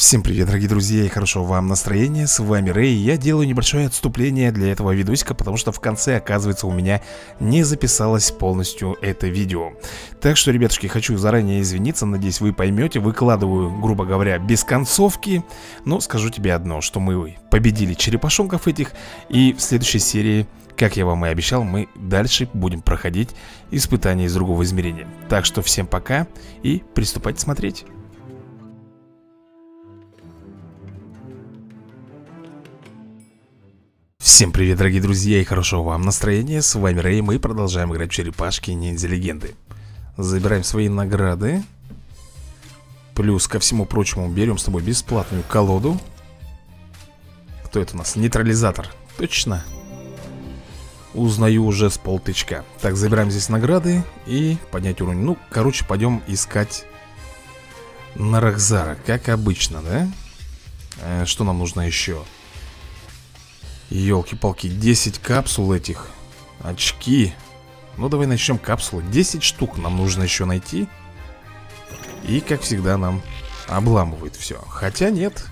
Всем привет, дорогие друзья, и хорошего вам настроения, с вами Рэй Я делаю небольшое отступление для этого видосика, потому что в конце, оказывается, у меня не записалось полностью это видео. Так что, ребятушки, хочу заранее извиниться, надеюсь, вы поймете. Выкладываю, грубо говоря, без концовки. Но скажу тебе одно, что мы победили черепашонков этих. И в следующей серии как я вам и обещал, мы дальше будем проходить испытания из другого измерения. Так что всем пока и приступайте смотреть Всем привет, дорогие друзья, и хорошего вам настроения С вами Рэй, мы продолжаем играть в черепашки ниндзя легенды Забираем свои награды Плюс, ко всему прочему, берем с тобой бесплатную колоду Кто это у нас? Нейтрализатор Точно? Узнаю уже с полтычка Так, забираем здесь награды и поднять уровень Ну, короче, пойдем искать Нарахзара, как обычно, да? Э, что нам нужно еще? Елки-палки, 10 капсул этих. Очки. Ну давай начнем капсулы. 10 штук нам нужно еще найти. И как всегда нам обламывает все Хотя нет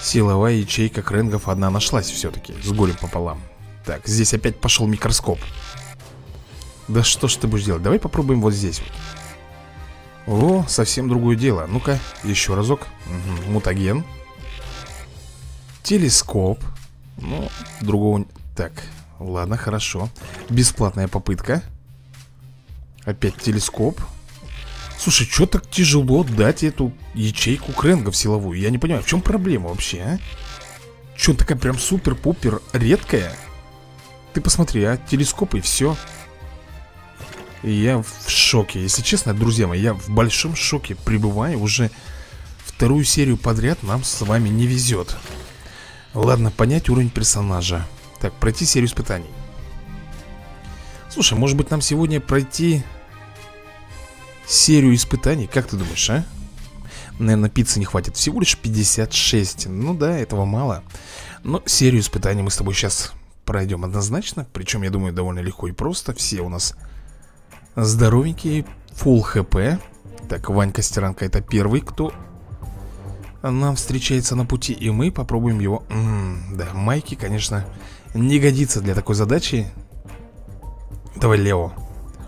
Силовая ячейка кренгов одна нашлась все-таки С горем пополам. Так, здесь опять пошел микроскоп. Да что ж ты будешь делать? Давай попробуем вот здесь вот. О, совсем другое дело. Ну-ка, еще разок. Угу. Мутаген. Телескоп ну, другого... Так, ладно, хорошо. Бесплатная попытка. Опять телескоп. Слушай, что так тяжело дать эту ячейку кренгов силовую? Я не понимаю, в чем проблема вообще, а? Че, такая прям супер-пупер редкая? Ты посмотри, а, телескоп и все Я в шоке, если честно, друзья мои Я в большом шоке пребываю. Уже вторую серию подряд нам с вами не везет Ладно, понять уровень персонажа. Так, пройти серию испытаний. Слушай, может быть нам сегодня пройти серию испытаний? Как ты думаешь, а? Наверное, пиццы не хватит. Всего лишь 56 Ну да, этого мало. Но серию испытаний мы с тобой сейчас пройдем однозначно. Причем, я думаю, довольно легко и просто. Все у нас здоровенькие Full хп. Так, Ванька Стиранка это первый, кто нам встречается на пути И мы попробуем его М -м, Да, Майки, конечно, не годится для такой задачи Давай, Лео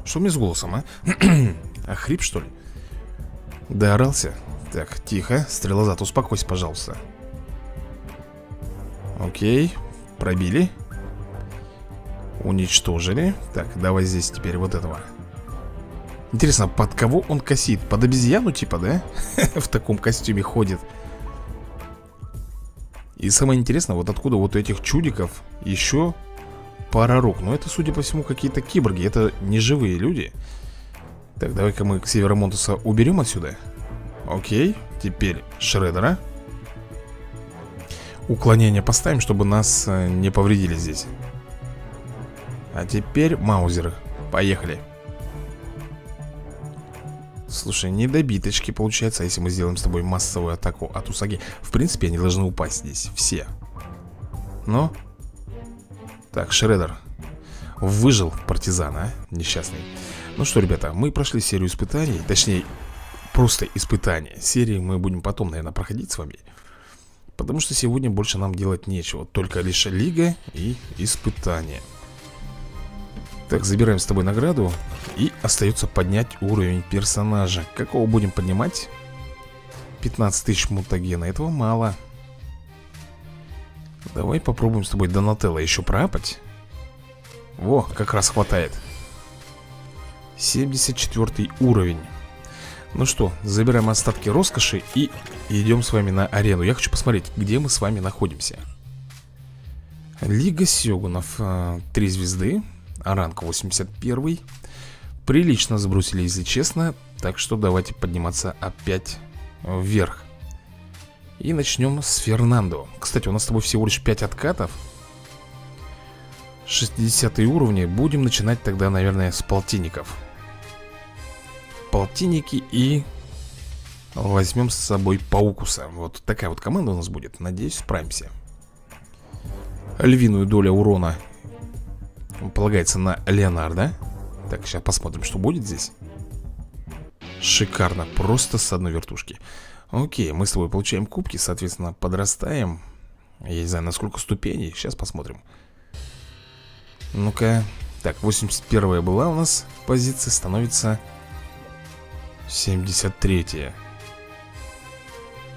Что мне с голосом, а? а хрип, что ли? Доорался? Так, тихо Стрелозат, успокойся, пожалуйста Окей Пробили Уничтожили Так, давай здесь теперь вот этого Интересно, под кого он косит? Под обезьяну типа, да? В таком костюме ходит и самое интересное, вот откуда вот у этих чудиков еще пара рук. Но это, судя по всему, какие-то киборги Это не живые люди. Так, давай-ка мы Северомонтуса уберем отсюда. Окей, теперь Шредера. Уклонение поставим, чтобы нас э, не повредили здесь. А теперь Маузеры Поехали Слушай, недобиточки получается Если мы сделаем с тобой массовую атаку от Усаги В принципе, они должны упасть здесь Все. Но? Так, Шредер Выжил партизан, а? Несчастный. Ну что, ребята, мы прошли серию испытаний Точнее, просто испытания Серии. Мы будем потом, наверное, проходить с вами Потому что сегодня больше нам делать нечего Только лишь лига и испытания так, забираем с тобой награду И остается поднять уровень персонажа. Какого будем поднимать? 15 тысяч мутагена, этого мало. Давай попробуем с тобой Донателло еще проапать Во, как раз хватает. 74 уровень. Ну что, забираем остатки роскоши И идем с вами на арену. Я хочу посмотреть, где мы с вами находимся. Лига Сёгунов а, Три звезды Ранг 81 Прилично сбросили, если честно Так что давайте подниматься опять вверх. И начнем с Фернандо. Кстати, у нас с тобой всего лишь 5 откатов. 60 уровни. Будем начинать тогда, наверное, с полтинников. Полтинники и Возьмем с собой Паукуса. Вот такая вот команда у нас будет. Надеюсь, справимся. Львиную долю урона полагается на Леонардо. Так, сейчас посмотрим, что будет здесь. Шикарно, просто с одной вертушки. Окей, мы с тобой получаем кубки, соответственно, подрастаем. Я не знаю, на сколько ступеней, сейчас посмотрим. Ну-ка. Так, 81 была у нас позиция, становится 73 -я.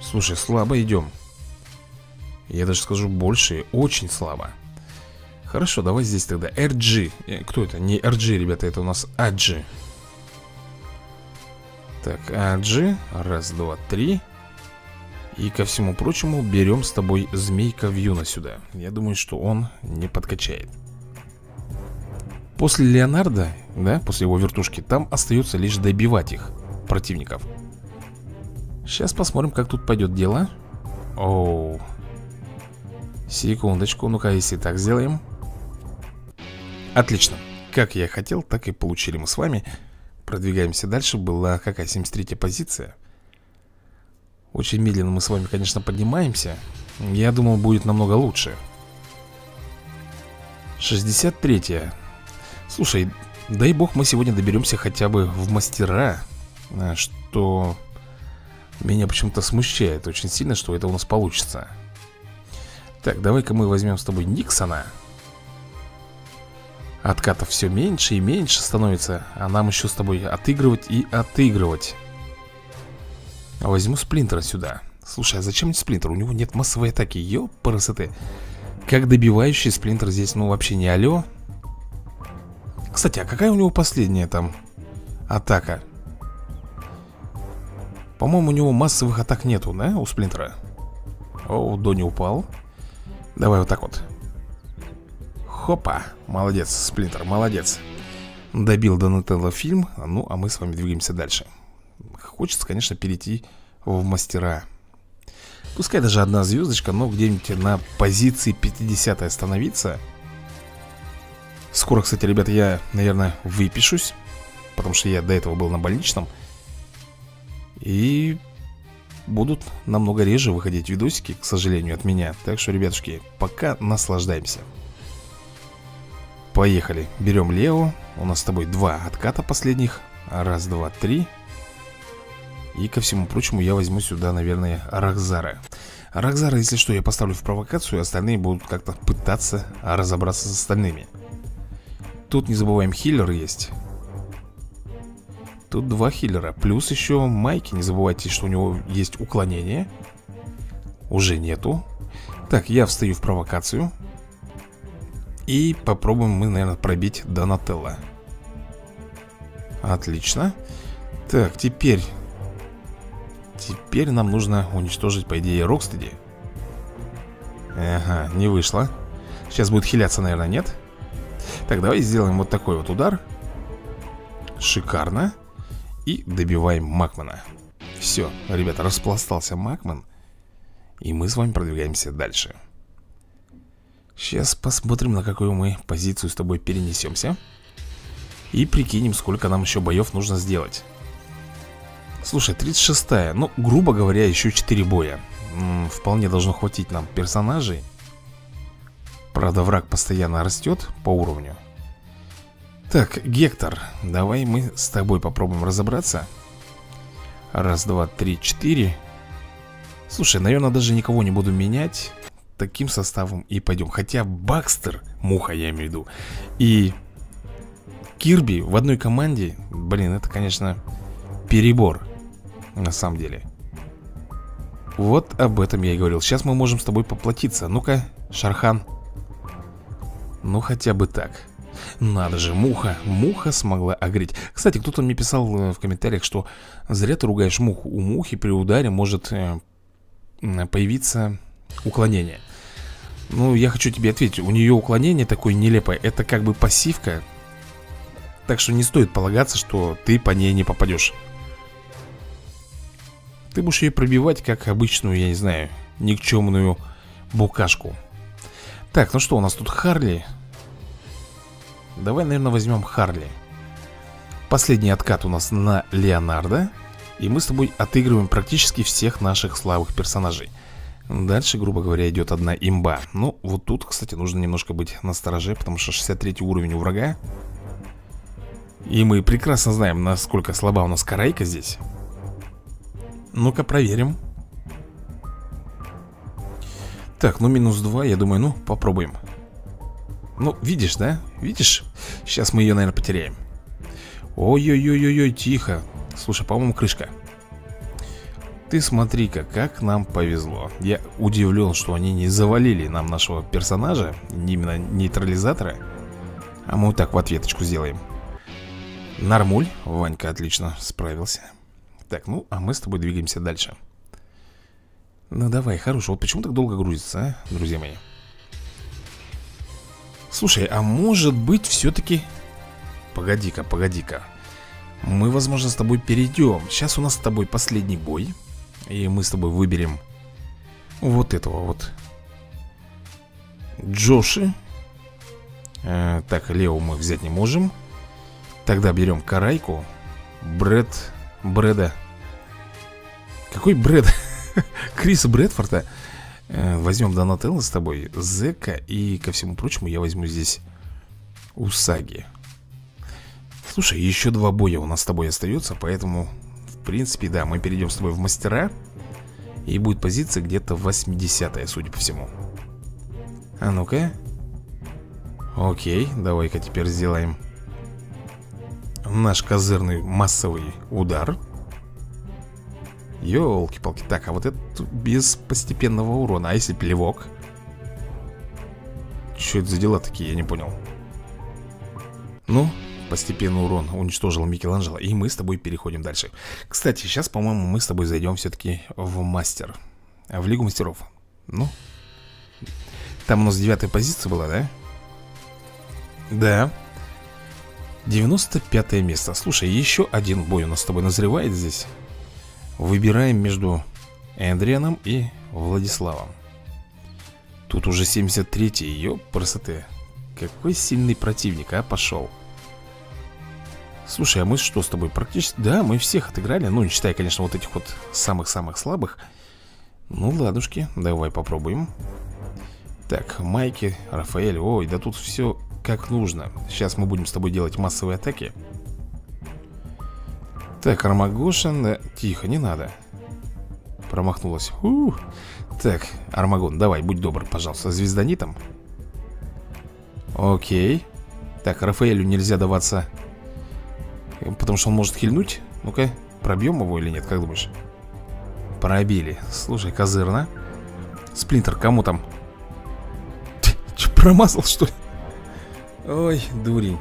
Слушай, слабо идем. Я даже скажу больше, очень слабо Хорошо, давай здесь тогда. RG э, Кто это? Не RG, ребята, это у нас AG Так, AG Раз, два, три. И ко всему прочему берем с тобой змейка Вьюна сюда. Я думаю, что он не подкачает. После Леонардо, да, после его вертушки Там остается лишь добивать их, противников. Сейчас посмотрим, как тут пойдет дело. Оу. Секундочку, ну-ка, если так сделаем Отлично. Как я хотел, так и получили мы с вами. Продвигаемся дальше. Была какая 73-я позиция. Очень медленно мы с вами, конечно, поднимаемся. Я думал, будет намного лучше. 63-я. Слушай, дай бог мы сегодня доберемся хотя бы в мастера. А, что меня почему-то смущает очень сильно, что это у нас получится. Так, давай-ка мы возьмем с тобой Никсона. Откатов все меньше и меньше становится А нам еще с тобой отыгрывать и отыгрывать Возьму Сплинтера сюда Слушай, а зачем мне Сплинтер? У него нет массовой атаки Ёпарасоты Как добивающий Сплинтер здесь, ну вообще не алё Кстати, а какая у него последняя там атака? По-моему, у него массовых атак нету, да, у Сплинтера? О, Дони упал Давай вот так вот Хопа, молодец, Сплинтер, молодец. Добил Донателло фильм, ну а мы с вами двигаемся дальше. Хочется, конечно, перейти в мастера Пускай даже одна звездочка, но где-нибудь на позиции 50 остановиться Скоро, кстати, ребята, я, наверное, выпишусь Потому что я до этого был на больничном. И будут намного реже выходить видосики, к сожалению, от меня. Так что, ребятушки, пока наслаждаемся Поехали, берем Лео. У нас с тобой два отката последних. Раз, два, три. И ко всему прочему я возьму сюда, наверное, Рахзара. Рахзара, если что, я поставлю в провокацию Остальные будут как-то пытаться разобраться с остальными. Тут не забываем, хиллер есть. Тут два хиллера. Плюс еще Майки, не забывайте, что у него есть уклонение. Уже нету. Так, я встаю в провокацию и попробуем мы, наверное, пробить Донателло. Отлично. Так, теперь Теперь нам нужно уничтожить, по идее, Рокстеди. Ага, не вышло. Сейчас будет хиляться, наверное, нет? Так, давай сделаем вот такой вот удар. Шикарно. И добиваем Макмана. Все, ребята, распластался Макман. И мы с вами продвигаемся дальше Сейчас посмотрим, на какую мы позицию с тобой перенесемся. И прикинем, сколько нам еще боев нужно сделать. Слушай, 36-я, ну, грубо говоря, еще 4 боя. М -м, Вполне должно хватить нам персонажей. Правда, враг постоянно растет по уровню. Так, Гектор, давай мы с тобой попробуем разобраться. Раз, два, три, четыре. Слушай, наверное, даже никого не буду менять таким составом и пойдем. Хотя Бакстер, муха я имею в виду И Кирби в одной команде Блин, это, конечно, перебор На самом деле. Вот об этом я и говорил. Сейчас мы можем с тобой поплатиться. Ну-ка, Шархан. Ну, хотя бы так. Надо же, муха, муха смогла огреть. Кстати, кто-то мне писал э, в комментариях, что Зря ты ругаешь муху. У мухи при ударе может э, появиться уклонение ну, я хочу тебе ответить. У нее уклонение такое нелепое. Это как бы пассивка. Так что не стоит полагаться, что ты по ней не попадешь. Ты будешь ее пробивать, как обычную, я не знаю Никчемную букашку. Так, ну что, у нас тут Харли. Давай, наверное, возьмем Харли. Последний откат у нас на Леонардо. И мы с тобой отыгрываем практически всех наших слабых персонажей Дальше, грубо говоря, идет одна имба. Ну, вот тут, кстати, нужно немножко быть настороже Потому что 63 уровень у врага. И мы прекрасно знаем, насколько слаба у нас карайка здесь. Ну-ка, проверим. Так, ну минус 2, я думаю, ну, попробуем. Ну, видишь, да? Видишь? Сейчас мы ее, наверное, потеряем. Ой-ой-ой-ой, тихо. Слушай, по-моему, крышка. Ты смотри-ка, как нам повезло. Я удивлен, что они не завалили нам нашего персонажа Именно нейтрализатора. А мы вот так в ответочку сделаем. Нормуль, Ванька отлично справился. Так, ну, а мы с тобой двигаемся дальше. Ну давай, хорошо, вот почему так долго грузится, а, друзья мои? Слушай, а может быть все-таки Погоди-ка, погоди-ка. Мы, возможно, с тобой перейдем Сейчас у нас с тобой последний бой И мы с тобой выберем Вот этого вот Джоши. Э, Так, Лео мы взять не можем. Тогда берем Карайку. Брэд Брэда Какой Брэд? Криса Брэдфорда. Э, Возьмем Донателло с тобой Зека и ко всему прочему я возьму здесь Усаги. Слушай, еще два боя у нас с тобой остается Поэтому, принципе, да, мы перейдем с тобой в мастера И будет позиция где-то 80-я, судя по всему. А ну-ка. Окей, давай-ка теперь сделаем Наш козырный массовый удар. Ёлки-палки Так, а вот это без постепенного урона. А если плевок? Что это за дела такие, я не понял. Ну, постепенный урон уничтожил Микеланджело И мы с тобой переходим дальше. Кстати, сейчас, по-моему, мы с тобой зайдем все-таки в мастер В Лигу мастеров. Ну Там у нас девятая позиция была, да? Да. 95 место. Слушай, еще один бой у нас с тобой назревает здесь. Выбираем между Эндрианом и Владиславом. Тут уже 73-й, ёп, красоты. Какой сильный противник, а, пошел Слушай, а мы что с тобой? Практически... Да, мы всех отыграли. Ну, не считая, конечно, вот этих вот самых-самых слабых. Ну, ладушки, давай попробуем Так, Майки, Рафаэль Ой, да тут все как нужно. Сейчас мы будем с тобой делать массовые атаки. Так, Армагошин да, Тихо, не надо. Промахнулась. Ух. Так, Армагон, давай, будь добр, пожалуйста Звезданитом Окей. Так, Рафаэлю нельзя даваться Потому что он может хильнуть Ну-ка, пробьем его или нет, как думаешь? Пробили Слушай, козырно Сплинтер, кому там? Че, промазал, что ли? Ой, дурень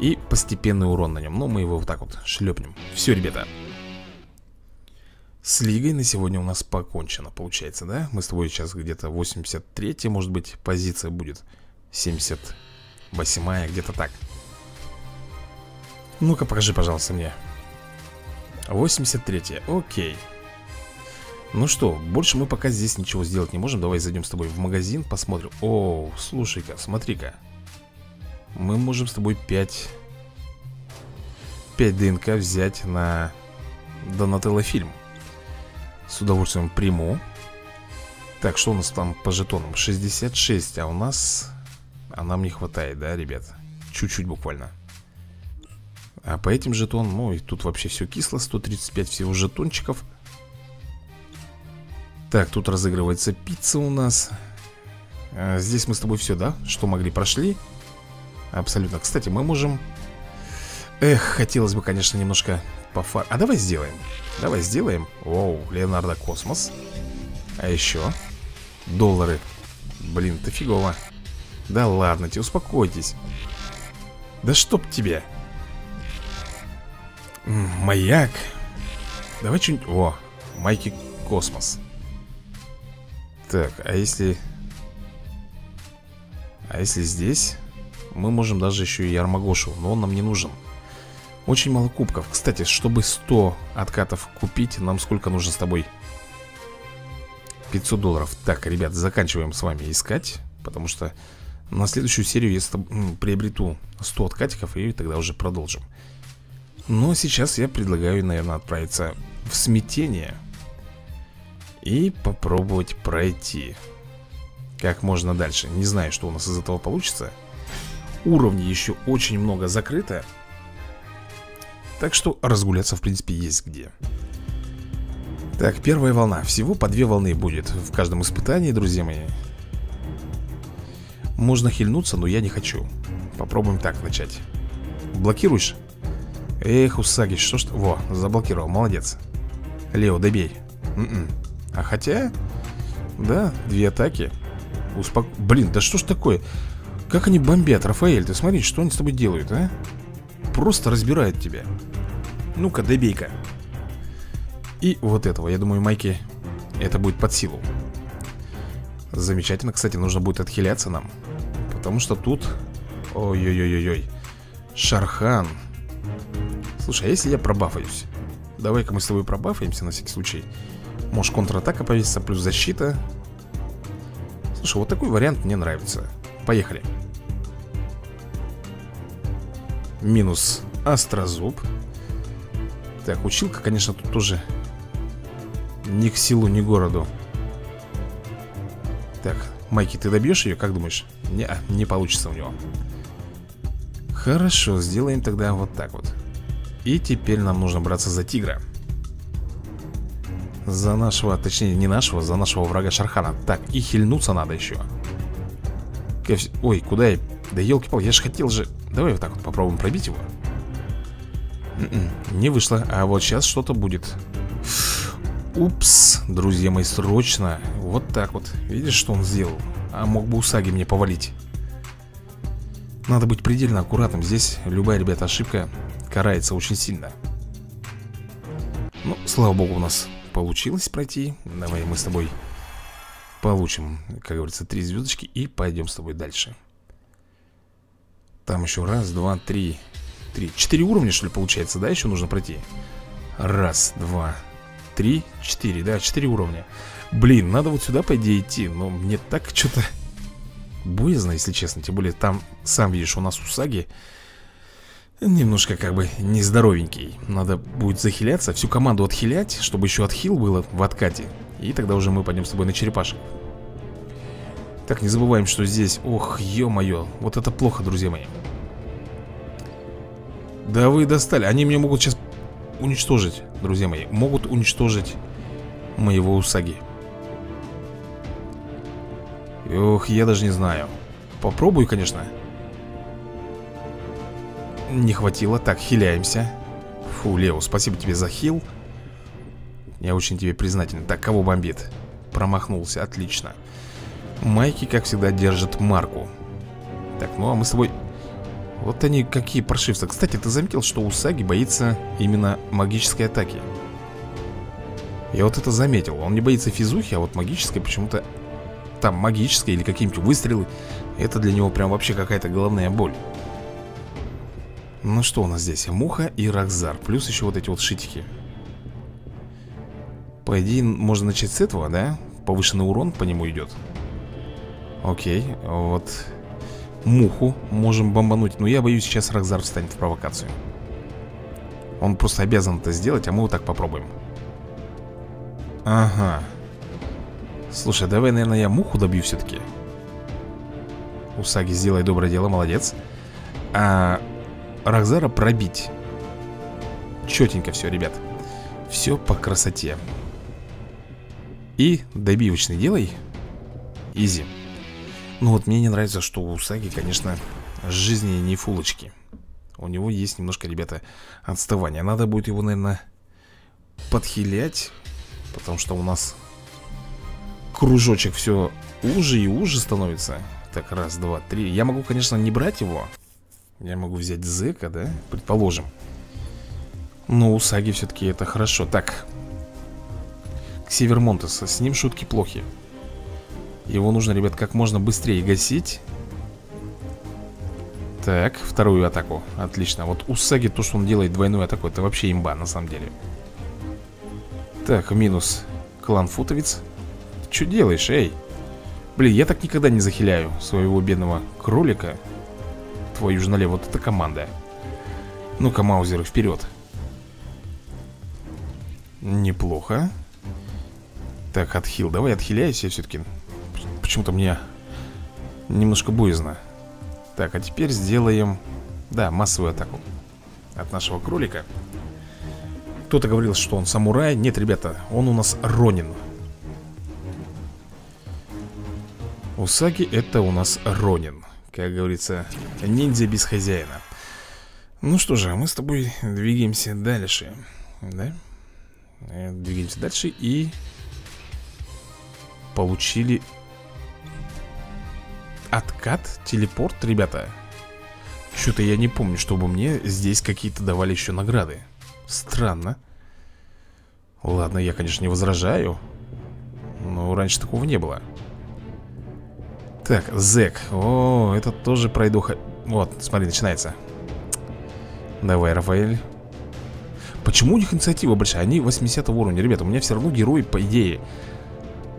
И постепенный урон на нем Но мы его вот так вот шлепнем Все, ребята С лигой на сегодня у нас покончено Получается, да? Мы с тобой сейчас где-то 83 может быть, позиция будет 78 где-то так ну-ка, покажи, пожалуйста, мне. 83 окей. Ну что, больше мы пока здесь ничего сделать не можем. Давай зайдем с тобой в магазин, посмотрим. О, слушай-ка, смотри-ка. Мы можем с тобой 5 5 ДНК взять на Донателло фильм. С удовольствием приму. Так, что у нас там по жетонам? 66, а у нас... А нам не хватает, да, ребят? Чуть-чуть буквально а по этим жетонам, ну и тут вообще все кисло 135 всего жетончиков. Так, тут разыгрывается пицца у нас. А, Здесь мы с тобой все, да? Что могли, прошли? Абсолютно. Кстати, мы можем Эх, хотелось бы, конечно, немножко пофар... А давай сделаем. Давай сделаем. Оу, Леонардо Космос. А еще Доллары. Блин, это фигово. Да ладно, тебе успокойтесь. Да чтоб тебе Маяк. Давай что-нибудь... О, Майки Космос. Так, а если... А если здесь? Мы можем даже еще и Армагошу Но он нам не нужен. Очень мало кубков. Кстати, чтобы 100 откатов купить Нам сколько нужно с тобой? 500 долларов. Так, ребят, заканчиваем с вами искать Потому что на следующую серию я приобрету 100 откатиков И тогда уже продолжим но сейчас я предлагаю, наверное, отправиться в смятение И попробовать пройти Как можно дальше. Не знаю, что у нас из этого получится. Уровней еще очень много закрыто Так что разгуляться, в принципе, есть где. Так, первая волна. Всего по две волны будет в каждом испытании, друзья мои. Можно хильнуться, но я не хочу. Попробуем так начать. Блокируешь? Эх, Усаги, что ж... Во, заблокировал, молодец Лео, добей М м-м. -м. А хотя... Да, две атаки Успок... Блин, да что ж такое? Как они бомбят, Рафаэль, ты смотри, что они с тобой делают, а? Просто разбирают тебя Ну-ка, добей-ка И вот этого, я думаю, Майки Это будет под силу Замечательно, кстати, нужно будет отхиляться нам Потому что тут Ой-ой-ой-ой Шархан Слушай, а если я пробафаюсь? Давай-ка мы с тобой пробафаемся на всякий случай. Может контратака повесится, плюс защита. Слушай, вот такой вариант мне нравится. Поехали. Минус острозуб. Так, училка, конечно, тут тоже Ни к силу, ни к городу. Так, Майки, ты добьешь ее, как думаешь? Не, не получится у него. Хорошо, сделаем тогда вот так вот И теперь нам нужно браться за тигра. За нашего, точнее не нашего, за нашего врага Шархана. Так, и хильнуться надо еще. Ой, куда я? Да елки-пал, я же хотел же Давай вот так вот попробуем пробить его. Н м-м, -н, Не вышло, а вот сейчас что-то будет. Упс, друзья мои, срочно. Вот так вот, видишь, что он сделал? А мог бы Усаги мне повалить. Надо быть предельно аккуратным. Здесь любая, ребята, ошибка карается очень сильно. Ну, слава богу, у нас получилось пройти. Давай мы с тобой получим, как говорится, три звездочки И пойдем с тобой дальше. Там еще раз, два, три Три, четыре уровня, что ли, получается, да, еще нужно пройти? Раз, два, три, четыре, да, четыре уровня. Блин, надо вот сюда, по идее, идти Но мне так что-то боязно, если честно. Тем более там, сам видишь, у нас Усаги Немножко как бы нездоровенький. Надо будет захиляться, всю команду отхилять Чтобы еще отхил было в откате. И тогда уже мы пойдем с тобой на черепашек. Так, не забываем, что здесь... Ох, ё-моё, вот это плохо, друзья мои. Да вы достали, они меня могут сейчас уничтожить, друзья мои. Могут уничтожить моего Усаги. Ох, я даже не знаю. Попробую, конечно Не хватило, так, хиляемся. Фу, Лео, спасибо тебе за хил. Я очень тебе признателен. Так, кого бомбит? Промахнулся, отлично. Майки, как всегда, держит марку. Так, ну а мы с тобой... Вот они какие паршивцы. Кстати, ты заметил, что Усаги боится именно магической атаки? Я вот это заметил. Он не боится физухи, а вот магической почему-то Там магической или какие-нибудь выстрелы. Это для него прям вообще какая-то головная боль Ну что у нас здесь? Муха и Рахзар Плюс еще вот эти вот шитики. По идее, можно начать с этого, да? Повышенный урон по нему идет. Окей, вот Муху можем бомбануть. Но я боюсь, сейчас Рахзар встанет в провокацию. Он просто обязан это сделать А мы вот так попробуем. Ага. Слушай, давай, наверное, я муху добью все-таки Усаги, сделай доброе дело, молодец. А Рахзара пробить. Четенько все, ребят. Все по красоте. И добивочный делай. Изи. Ну вот мне не нравится, что у Саги, конечно, жизни не фулочки. У него есть немножко, ребята, отставание Надо будет его, наверное, подхилять Потому что у нас кружочек все уже и уже становится. Так, раз, два, три. Я могу, конечно, не брать его Я могу взять Зека, да, предположим. Но у Саги все-таки это хорошо. Так, Север Монтеса, с ним шутки плохи. Его нужно, ребят, как можно быстрее гасить. Так, вторую атаку. Отлично, вот у Саги то, что он делает двойную атаку Это вообще имба, на самом деле. Так, минус Клан Футовец. Что делаешь, эй? Блин, я так никогда не захиляю своего бедного кролика Твою же налево, вот это команда. Ну-ка, Маузеры, вперед. Неплохо. Так, отхил, давай отхиляйся все-таки почему-то мне немножко боязно. Так, а теперь сделаем, да, массовую атаку От нашего кролика. Кто-то говорил, что он самурай. Нет, ребята, он у нас Ронин. Усаги это у нас Ронин Как говорится, ниндзя без хозяина. Ну что же, мы с тобой двигаемся дальше Да? Э, двигаемся дальше и Получили Откат, телепорт, ребята. Что-то я не помню, чтобы мне здесь какие-то давали еще награды. Странно. Ладно, я, конечно, не возражаю Но раньше такого не было Так, зэк. О, это тоже пройдуха Вот, смотри, начинается. Давай, Рафаэль. Почему у них инициатива большая? Они 80 уровня. Ребята, у меня все равно герои, по идее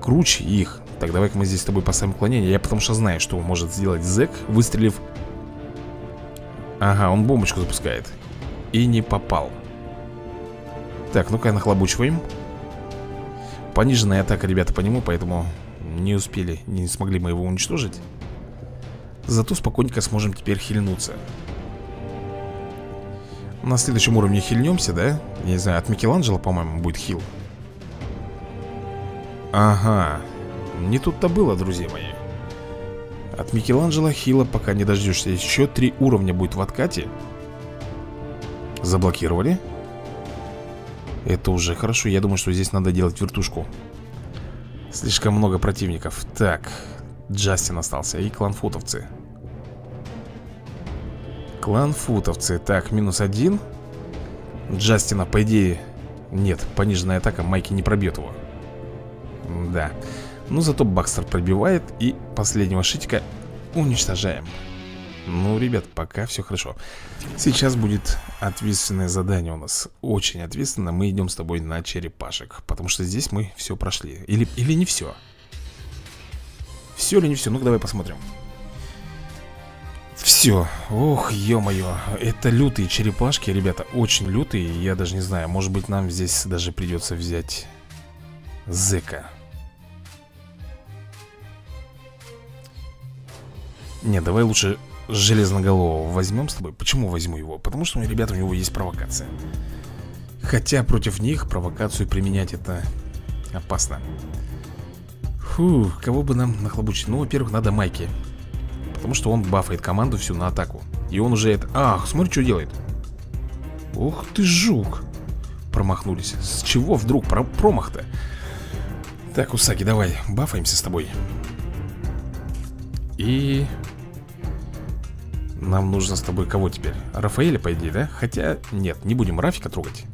Круче их. Так, давай-ка мы здесь с тобой поставим уклонение. Я потому что знаю, что может сделать зэк Выстрелив. Ага, он бомбочку запускает. И не попал. Так, ну-ка нахлобучиваем. Пониженная атака, ребята, по нему Поэтому не успели, не смогли мы его уничтожить Зато спокойненько сможем теперь хильнуться. На следующем уровне хильнемся, да? Я не знаю, от Микеланджело, по-моему, будет хил. Ага. Не тут-то было, друзья мои. От Микеланджело хила пока не дождешься. Еще три уровня будет в откате. Заблокировали. Это уже хорошо, я думаю, что здесь надо делать вертушку Слишком много противников. Так, Джастин остался. И кланфутовцы. Кланфутовцы. Так, минус один. Джастина, по идее Нет, пониженная атака Майки не пробьет его. Да Но зато Бакстер пробивает. И последнего шитика уничтожаем ну, ребят, пока все хорошо. Сейчас будет ответственное задание у нас. Очень ответственно. Мы идем с тобой на черепашек Потому что здесь мы все прошли. Или, или не все Все или не все? Ну-ка давай посмотрим. Все, ох, ё-моё. Это лютые черепашки, ребята. Очень лютые, я даже не знаю Может быть нам здесь даже придется взять Зека Не, давай лучше Железноголового возьмем с тобой? Почему возьму его? Потому что, ребята, у него есть провокация. Хотя против них провокацию применять это опасно. Фу, кого бы нам нахлобучить? Ну, во-первых, надо Майки. Потому что он бафает команду всю на атаку. И он уже это... Ах, смотри, что делает Ух ты, жук! Промахнулись. С чего вдруг про промах-то? Так, Усаки, давай, бафаемся с тобой. И нам нужно с тобой кого теперь? Рафаэля, по идее, да? Хотя, нет, не будем Рафика трогать.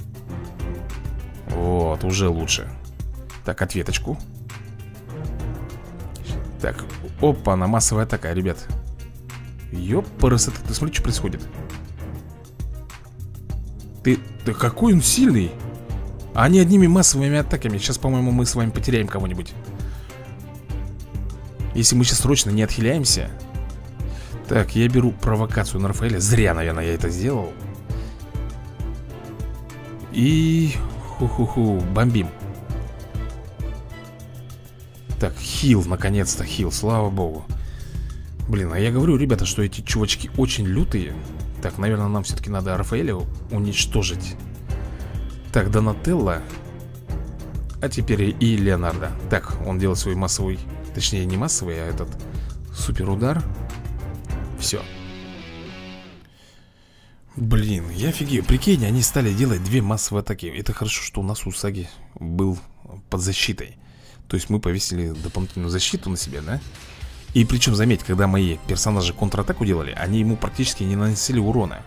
Вот, уже лучше. Так, ответочку. Так, опа, на массовая атака, ребят. Ёпарасы, ты смотри, что происходит. Ты, ты какой он сильный! А не одними массовыми атаками. Сейчас, по-моему, мы с вами потеряем кого-нибудь. Если мы сейчас срочно не отхиляемся так, я беру провокацию на Рафаэля. Зря, наверное, я это сделал. И... Ху-ху-ху, бомбим. Так, хил, наконец-то хил, слава богу. Блин, а я говорю, ребята, что эти чувачки очень лютые. Так, наверное, нам все-таки надо Рафаэля уничтожить. Так, Донателло А теперь и Леонардо. Так, он делает свой массовый Точнее, не массовый, а этот Суперудар все Блин, я офигею. Прикинь, они стали делать две массовые атаки. Это хорошо, что у нас Усаги был под защитой. То есть мы повесили дополнительную защиту на себя, да? И причем, заметь, когда мои персонажи контратаку делали Они ему практически не наносили урона.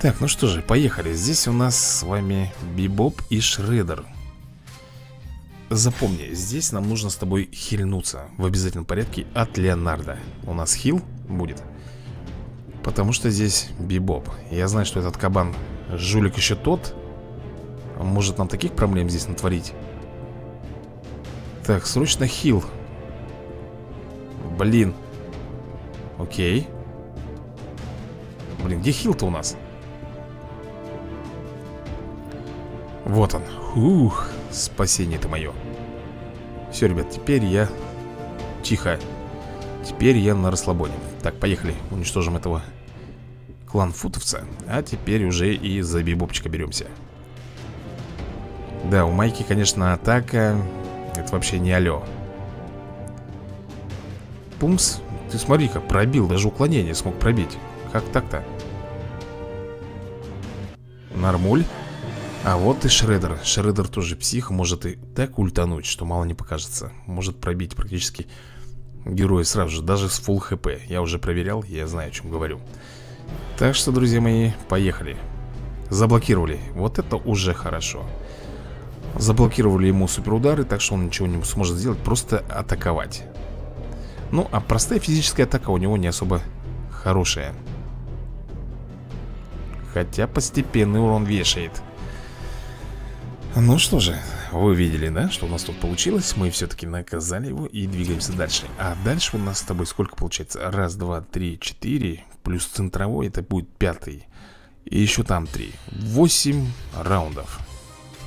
Так, ну что же, поехали. Здесь у нас с вами Бибоп и Шредер Запомни, здесь нам нужно с тобой хильнуться В обязательном порядке от Леонардо. У нас хил будет Потому что здесь бибоп. Я знаю, что этот кабан жулик еще тот. Может нам таких проблем здесь натворить. Так, срочно хил. Блин. Окей. Блин, где хил-то у нас? Вот он. Ух, спасение это мое. Все, ребят, теперь я Тихо Теперь я на расслабоне. Так, поехали, уничтожим этого клан футовца А теперь уже и за бибопчика беремся. Да, у Майки, конечно, атака. Это вообще не алло. Пумс, ты смотри как пробил Даже уклонение смог пробить. Как так-то? Нормуль. А вот и Шредер. Шредер тоже псих Может и так ультануть, что мало не покажется. Может пробить практически героя сразу же Даже с full хп Я уже проверял, я знаю, о чем говорю. Так что, друзья мои, поехали. Заблокировали. Вот это уже хорошо. Заблокировали ему суперудары Так что он ничего не сможет сделать Просто атаковать. Ну, а простая физическая атака у него не особо хорошая. Хотя постепенный урон вешает. Ну что же, вы видели, да, что у нас тут получилось? Мы все-таки наказали его и двигаемся дальше. А дальше у нас с тобой сколько получается? Раз, два, три, четыре. Плюс центровой, это будет пятый. И еще там три. Восемь раундов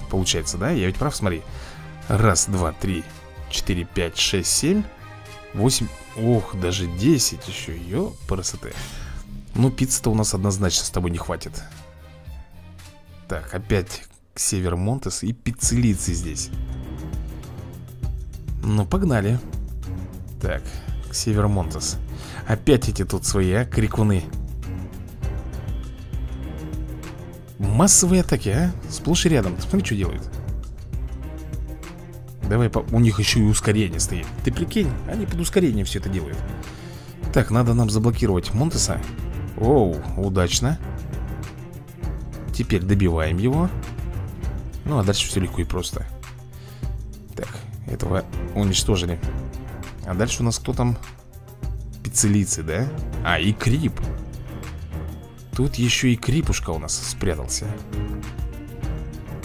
Получается, да? Я ведь прав, смотри. Раз, два, три, четыре, пять, шесть, семь. Восемь. Ох, даже десять еще Ё, красоты Ну, пиццы-то у нас однозначно с тобой не хватит. Так, опять Север Монтес и пиццелицы здесь Ну, погнали Так, Север Монтес Опять эти тут свои, а, крикуны Массовые атаки, а? Сплошь и рядом. Смотри, что делают. Давай, по... у них еще и ускорение стоит. Ты прикинь, они под ускорением все это делают. Так, надо нам заблокировать Монтеса. Оу, удачно. Теперь добиваем его. Ну, а дальше все легко и просто. Так, этого уничтожили. А дальше у нас кто там? Пиццелицы, да? А, и Крип. Тут еще и крипушка у нас спрятался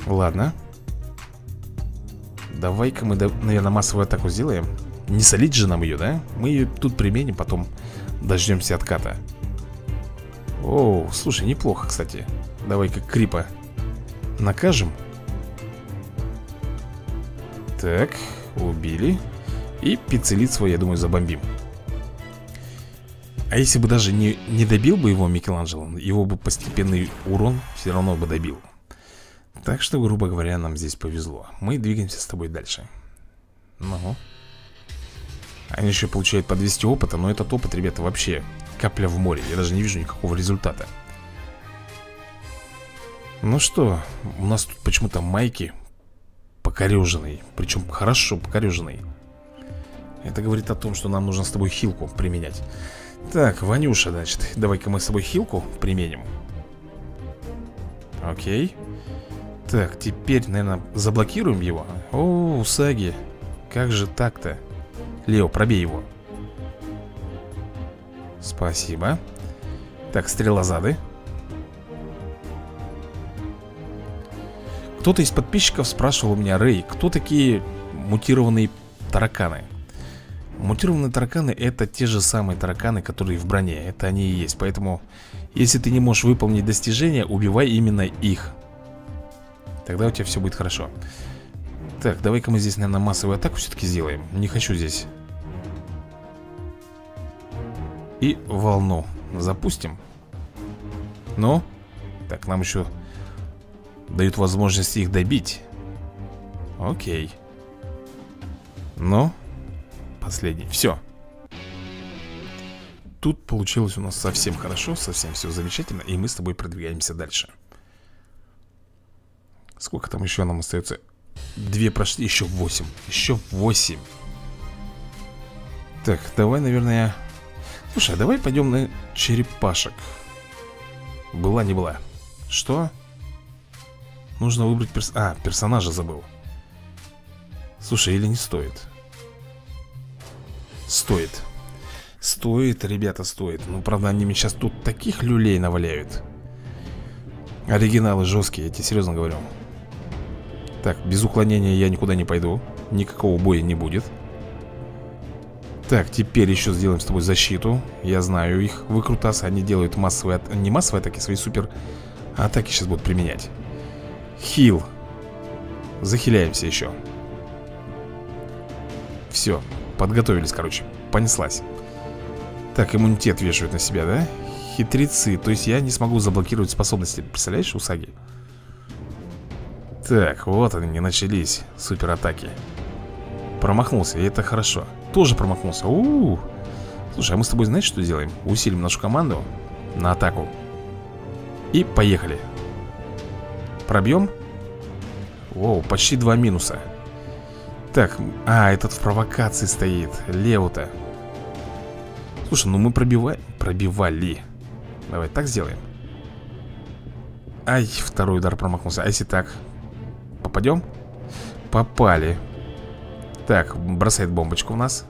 Ладно Давай-ка мы, наверное, массовую атаку сделаем Не солить же нам ее, да? Мы ее тут применим, потом дождемся отката О, слушай, неплохо, кстати Давай-ка крипа накажем Так, убили. И пиццелит свой, я думаю, забомбим. А если бы даже не, не добил бы его Микеланджело Его бы постепенный урон все равно бы добил. Так что, грубо говоря, нам здесь повезло. Мы двигаемся с тобой дальше. Ну. Они еще получают по 200 опыта Но этот опыт, ребята, вообще капля в море. Я даже не вижу никакого результата. Ну что, у нас тут почему-то майки Покореженный Причем хорошо покореженный Это говорит о том, что нам нужно с тобой хилку применять. Так, Ванюша, значит Давай-ка мы с собой хилку применим. Окей. Так, теперь, наверное, заблокируем его. О, Усаги Как же так-то? Лео, пробей его. Спасибо. Так, стрелозады Кто-то из подписчиков спрашивал у меня Рэй, кто такие мутированные тараканы? Мутированные тараканы это те же самые тараканы, которые в броне. Это они и есть. Поэтому, если ты не можешь выполнить достижение Убивай именно их. Тогда у тебя все будет хорошо. Так, давай-ка мы здесь, наверное, массовую атаку все-таки сделаем. Не хочу здесь. И волну запустим. Ну Так, нам еще Дают возможность их добить. Окей. Ну последний. Все Тут получилось у нас совсем хорошо Совсем все замечательно И мы с тобой продвигаемся дальше. Сколько там еще нам остается? Две прошли, еще восемь. Еще восемь. Так, давай, наверное Слушай, а давай пойдем на черепашек. Была, не была. Что? Нужно выбрать перс... А, персонажа забыл. Слушай, или не стоит? Стоит. Стоит, ребята, стоит. Ну, правда, они мне сейчас тут таких люлей наваляют. Оригиналы жесткие, я тебе серьезно говорю. Так, без уклонения я никуда не пойду. Никакого боя не будет. Так, теперь еще сделаем с тобой защиту. Я знаю их выкрутасы. Они делают массовые, не массовые атаки, свои супер атаки сейчас будут применять Хил Захиляемся еще Все, Подготовились, короче, понеслась Так, иммунитет вешают на себя, да? Хитрецы, то есть я не смогу заблокировать способности Представляешь, Усаги? Так, вот они, начались Суператаки Промахнулся, и это хорошо Тоже промахнулся, у, -у, -у. Слушай, а мы с тобой знаешь, что делаем? Усилим нашу команду на атаку И поехали Пробьем? Воу, почти два минуса. Так, а, этот в провокации стоит Лео-то. Слушай, ну мы пробиваем Пробивали. Давай так сделаем. Ай, второй удар промахнулся. А если так? Попадем? Попали. Так, бросает бомбочку у нас